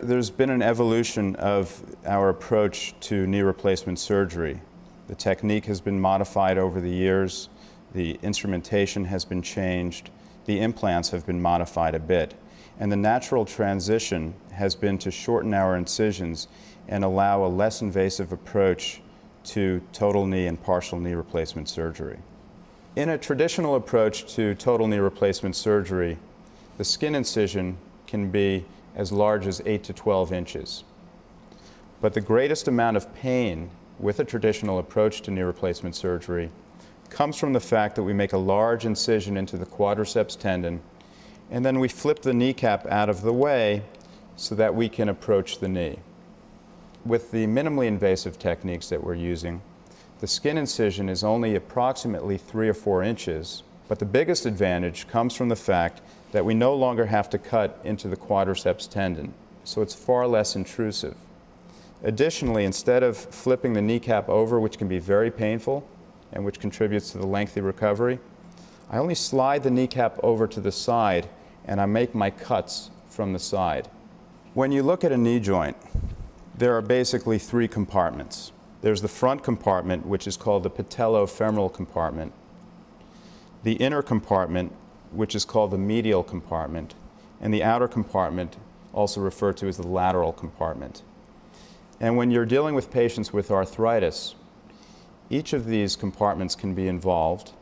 There's been an evolution of our approach to knee replacement surgery. The technique has been modified over the years, the instrumentation has been changed, the implants have been modified a bit, and the natural transition has been to shorten our incisions and allow a less invasive approach to total knee and partial knee replacement surgery. In a traditional approach to total knee replacement surgery, the skin incision can be as large as 8 to 12 inches. But the greatest amount of pain with a traditional approach to knee replacement surgery comes from the fact that we make a large incision into the quadriceps tendon and then we flip the kneecap out of the way so that we can approach the knee. With the minimally invasive techniques that we're using, the skin incision is only approximately three or four inches, but the biggest advantage comes from the fact that we no longer have to cut into the quadriceps tendon, so it's far less intrusive. Additionally, instead of flipping the kneecap over, which can be very painful and which contributes to the lengthy recovery, I only slide the kneecap over to the side and I make my cuts from the side. When you look at a knee joint, there are basically three compartments. There's the front compartment, which is called the patellofemoral compartment, the inner compartment, which is called the medial compartment, and the outer compartment, also referred to as the lateral compartment. And when you're dealing with patients with arthritis, each of these compartments can be involved,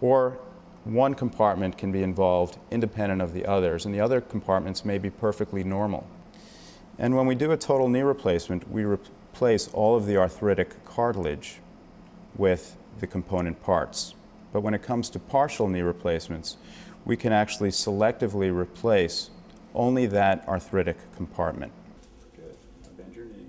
or one compartment can be involved independent of the others, and the other compartments may be perfectly normal. And when we do a total knee replacement, we replace all of the arthritic cartilage with the component parts. But when it comes to partial knee replacements, we can actually selectively replace only that arthritic compartment. Good. bend your knee.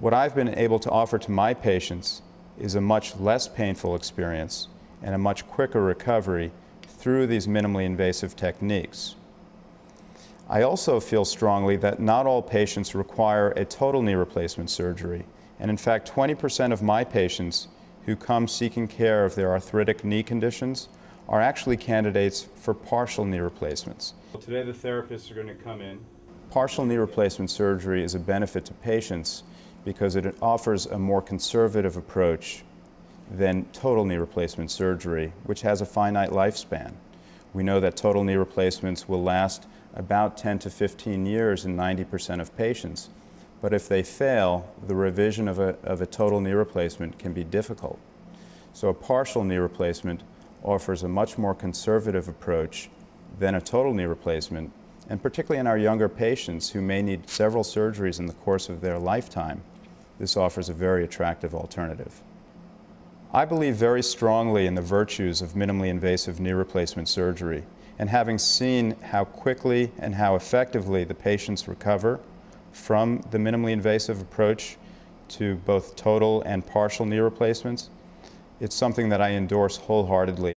What I've been able to offer to my patients is a much less painful experience and a much quicker recovery through these minimally invasive techniques. I also feel strongly that not all patients require a total knee replacement surgery, and in fact 20% of my patients who come seeking care of their arthritic knee conditions are actually candidates for partial knee replacements. Well, today the therapists are going to come in. Partial knee replacement surgery is a benefit to patients because it offers a more conservative approach than total knee replacement surgery, which has a finite lifespan. We know that total knee replacements will last about 10 to 15 years in 90% of patients. But if they fail, the revision of a, of a total knee replacement can be difficult. So a partial knee replacement offers a much more conservative approach than a total knee replacement, and particularly in our younger patients who may need several surgeries in the course of their lifetime, this offers a very attractive alternative. I believe very strongly in the virtues of minimally invasive knee replacement surgery, and having seen how quickly and how effectively the patients recover, from the minimally invasive approach to both total and partial knee replacements, it's something that I endorse wholeheartedly.